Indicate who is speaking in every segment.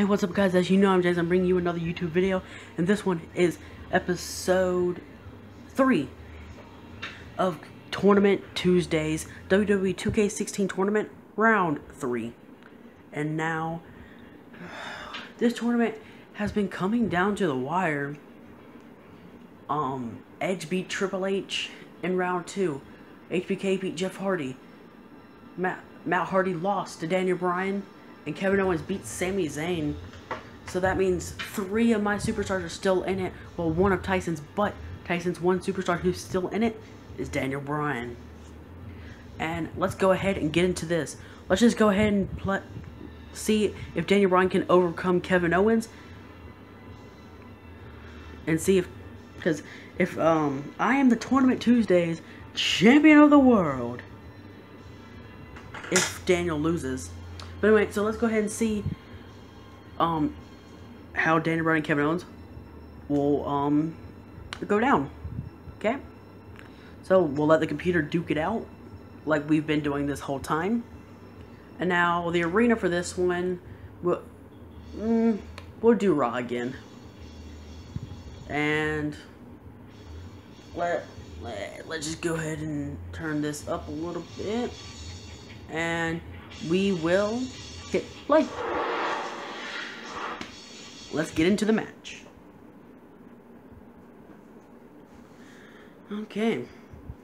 Speaker 1: Hey, what's up guys? As you know, I'm James. I'm bringing you another YouTube video, and this one is episode 3 of Tournament Tuesdays, WWE 2K16 Tournament, Round 3. And now, this tournament has been coming down to the wire. Um, Edge beat Triple H in Round 2. HBK beat Jeff Hardy. Matt, Matt Hardy lost to Daniel Bryan and Kevin Owens beat Sami Zayn. So that means three of my superstars are still in it. Well, one of Tyson's, but Tyson's one superstar who's still in it is Daniel Bryan. And let's go ahead and get into this. Let's just go ahead and see if Daniel Bryan can overcome Kevin Owens. And see if, because if um I am the Tournament Tuesdays champion of the world, if Daniel loses. But anyway, so let's go ahead and see um how Daniel Bryan and Kevin Owens will um go down. Okay? So we'll let the computer duke it out like we've been doing this whole time. And now the arena for this one we'll, mm, we'll do Raw again. And let, let let's just go ahead and turn this up a little bit. And we will hit play. Let's get into the match. Okay.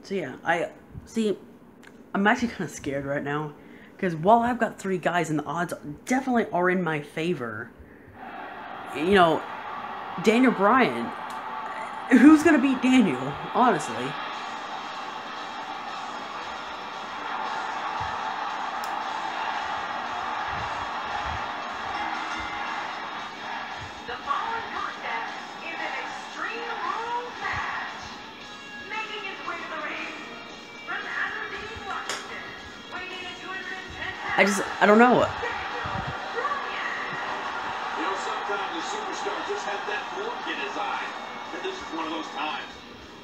Speaker 1: So yeah, I see I'm actually kind of scared right now because while I've got three guys and the odds definitely are in my favor, you know, Daniel Bryan, who's going to beat Daniel, honestly? I just, I don't know.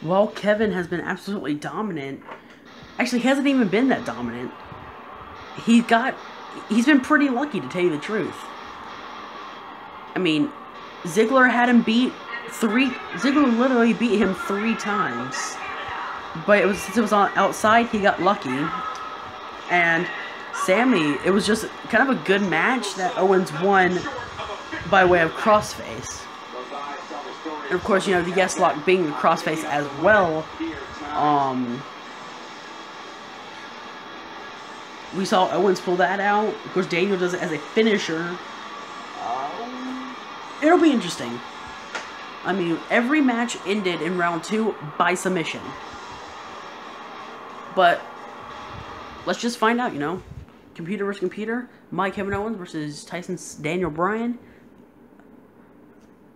Speaker 1: While Kevin has been absolutely dominant, actually he hasn't even been that dominant. He got, he's been pretty lucky to tell you the truth. I mean, Ziggler had him beat three, Ziggler literally beat him three times. But it was, since it was on outside, he got lucky. And Sami, it was just kind of a good match that Owens won by way of crossface. And of course, you know, the yes lock being the crossface as well. Um, we saw Owens pull that out. Of course, Daniel does it as a finisher. Um, it'll be interesting. I mean, every match ended in round two by submission. But let's just find out, you know computer versus computer. Mike Kevin Owens versus Tyson's Daniel Bryan.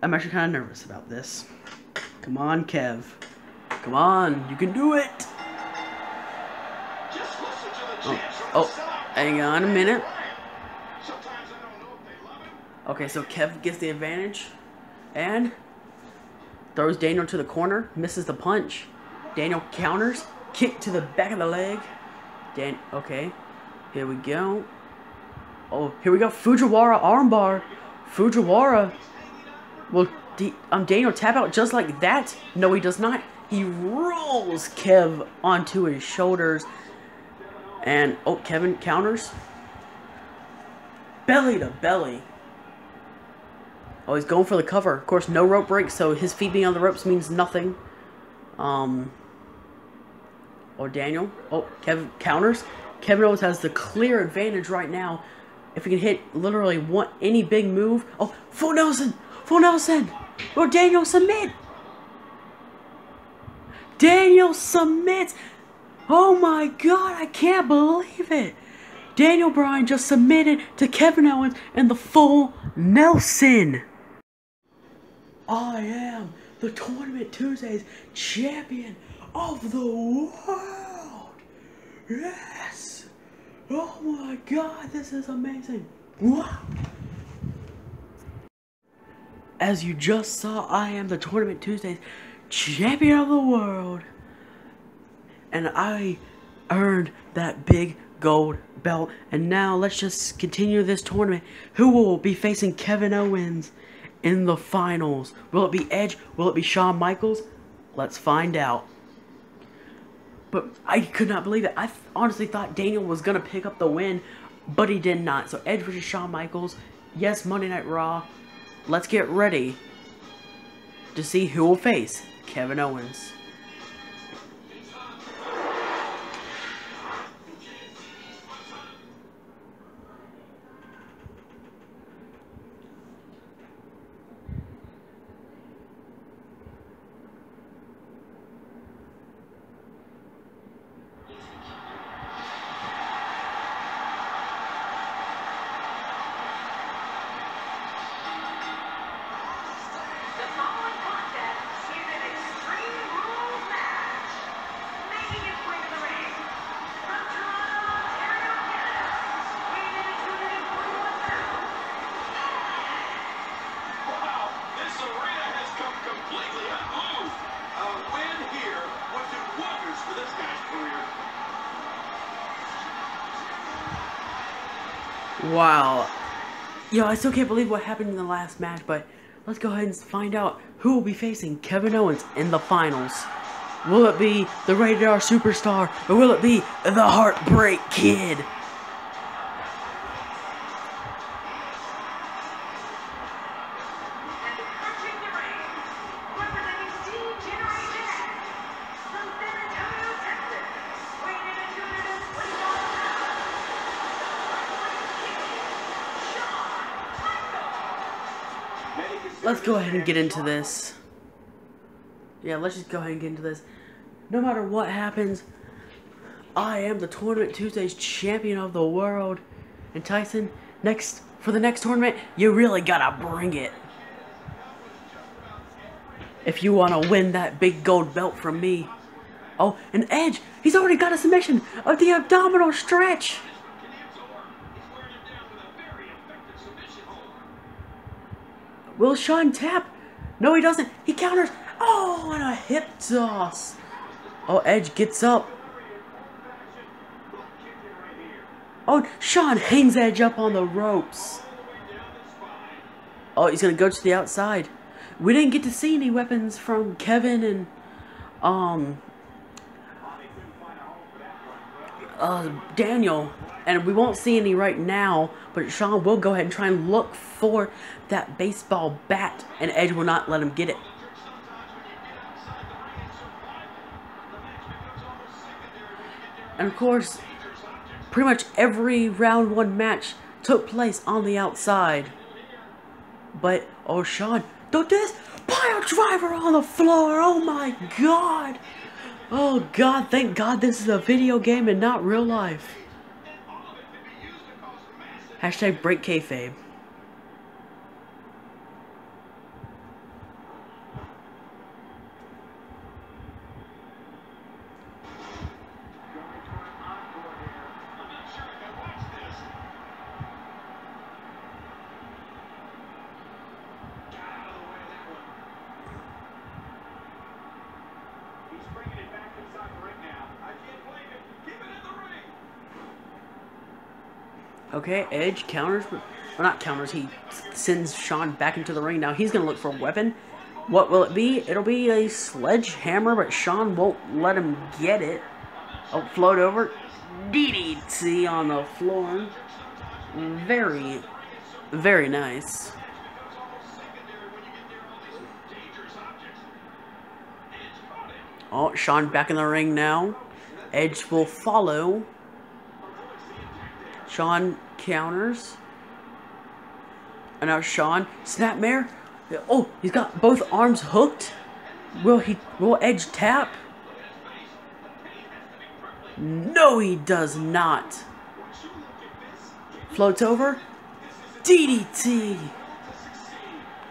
Speaker 1: I'm actually kind of nervous about this. Come on, Kev. Come on, you can do it. Oh, oh, hang on a minute. Okay, so Kev gets the advantage and throws Daniel to the corner, misses the punch. Daniel counters, kick to the back of the leg. Dan, okay, here we go. Oh, here we go. Fujiwara armbar. Fujiwara. Will um, Daniel tap out just like that? No, he does not. He rolls Kev onto his shoulders. And, oh, Kevin counters. Belly to belly. Oh, he's going for the cover. Of course, no rope break, so his feet being on the ropes means nothing. Um, or Daniel. Oh, Kevin counters. Kevin Owens has the clear advantage right now. If he can hit literally one any big move. Oh, full Nelson! Full Nelson! Or Daniel submit! Daniel submits! Oh my god, I can't believe it! Daniel Bryan just submitted to Kevin Owens in the full Nelson! I am the Tournament Tuesdays champion of the world! Yes! Oh my god, this is amazing. As you just saw, I am the Tournament Tuesdays champion of the world. And I earned that big gold belt. And now let's just continue this tournament. Who will be facing Kevin Owens in the finals? Will it be Edge? Will it be Shawn Michaels? Let's find out. But I could not believe it. I honestly thought Daniel was going to pick up the win, but he did not. So Edge versus Shawn Michaels. Yes, Monday Night Raw. Let's get ready to see who will face Kevin Owens. Wow. Yo, I still can't believe what happened in the last match, but let's go ahead and find out who will be facing Kevin Owens in the finals. Will it be the Rated R Superstar, or will it be the Heartbreak Kid? Let's go ahead and get into this. Yeah, let's just go ahead and get into this. No matter what happens, I am the Tournament Tuesdays champion of the world. And Tyson, next for the next tournament, you really gotta bring it. If you want to win that big gold belt from me. Oh, and Edge, he's already got a submission of the abdominal stretch. Will Shawn tap? No, he doesn't. He counters. Oh, and a hip toss. Oh, Edge gets up. Oh, Shawn hangs Edge up on the ropes. Oh, he's going to go to the outside. We didn't get to see any weapons from Kevin and, um, uh, Daniel and we won't see any right now, but Shawn will go ahead and try and look for that baseball bat, and Edge will not let him get it. And of course, pretty much every round one match took place on the outside. But, oh Shawn, don't do this! Pile driver on the floor, oh my god! Oh god, thank god this is a video game and not real life. Hashtag break kayfabe. Okay, Edge counters, or not counters, he sends Shawn back into the ring. Now he's going to look for a weapon. What will it be? It'll be a sledgehammer, but Shawn won't let him get it. Oh, float over. DDT on the floor. Very, very nice. Oh, Shawn back in the ring now. Edge will follow. Shawn counters. And now Shawn, snapmare. Oh, he's got both arms hooked. Will he, will Edge tap? No, he does not. Floats over. DDT.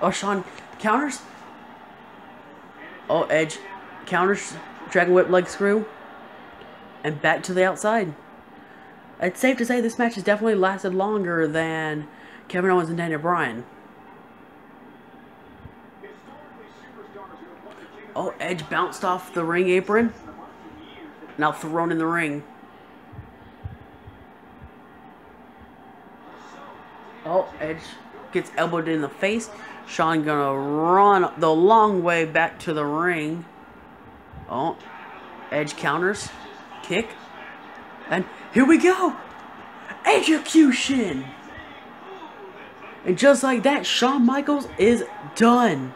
Speaker 1: Oh, Shawn counters. Oh, Edge counters. Dragon Whip leg screw. And back to the outside it's safe to say this match has definitely lasted longer than Kevin Owens and Daniel Bryan. Oh, Edge bounced off the ring apron. Now thrown in the ring. Oh, Edge gets elbowed in the face. Shawn gonna run the long way back to the ring. Oh, Edge counters. Kick. And here we go. Execution. And just like that, Shawn Michaels is done.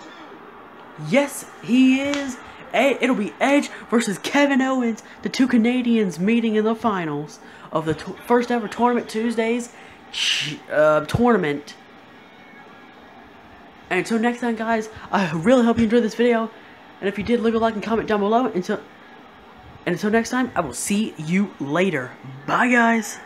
Speaker 1: Yes, he is. It'll be Edge versus Kevin Owens, the two Canadians meeting in the finals of the first ever Tournament Tuesdays uh, tournament. And until next time, guys, I really hope you enjoyed this video. And if you did, leave a like and comment down below. Until, and until next time, I will see you later. Bye, guys.